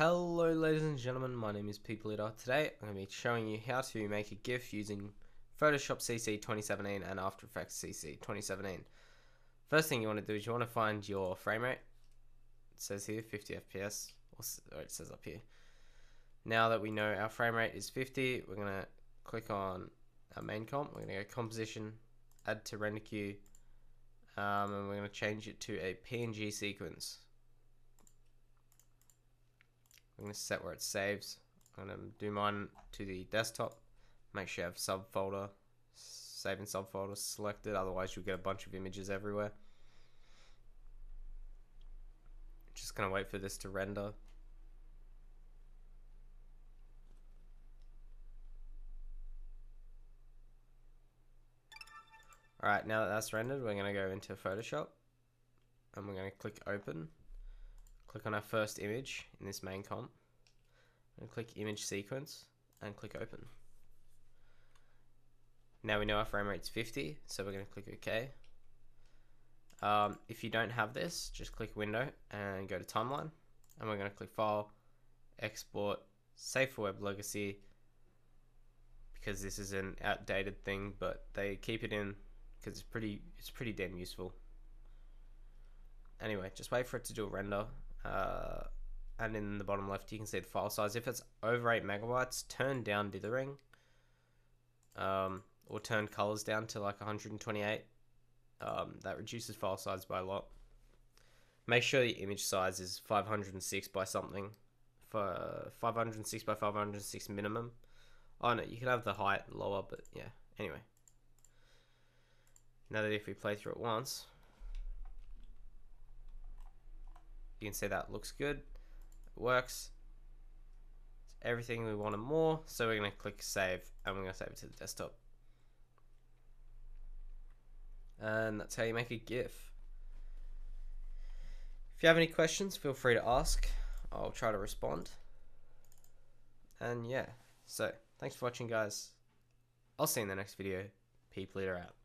Hello ladies and gentlemen, my name is People Eater. Today I'm going to be showing you how to make a GIF using Photoshop CC 2017 and After Effects CC 2017. First thing you want to do is you want to find your frame rate. It says here 50 FPS, or it says up here. Now that we know our frame rate is 50, we're going to click on our main comp. We're going to go composition, add to render queue, um, and we're going to change it to a PNG sequence. I'm going to set where it saves. I'm going to do mine to the desktop. Make sure you have subfolder, saving in subfolder selected, otherwise you'll get a bunch of images everywhere. Just going to wait for this to render. Alright, now that that's rendered, we're going to go into Photoshop and we're going to click open click on our first image in this main comp and click image sequence and click open. Now we know our frame rate's 50, so we're going to click OK. Um, if you don't have this, just click Window and go to Timeline. And we're going to click File, Export, Save for Web Legacy, because this is an outdated thing, but they keep it in because it's pretty, it's pretty damn useful. Anyway, just wait for it to do a render uh, and in the bottom left you can see the file size. If it's over 8 megabytes, turn down dithering um, or turn colors down to like 128. Um, that reduces file size by a lot. Make sure the image size is 506 by something. For 506 by 506 minimum. Oh no, you can have the height lower, but yeah. Anyway. Now that if we play through it once, You can see that looks good. It works. It's everything we want and more. So we're going to click save and we're going to save it to the desktop. And that's how you make a GIF. If you have any questions, feel free to ask. I'll try to respond. And yeah, so thanks for watching guys. I'll see you in the next video. People eater out.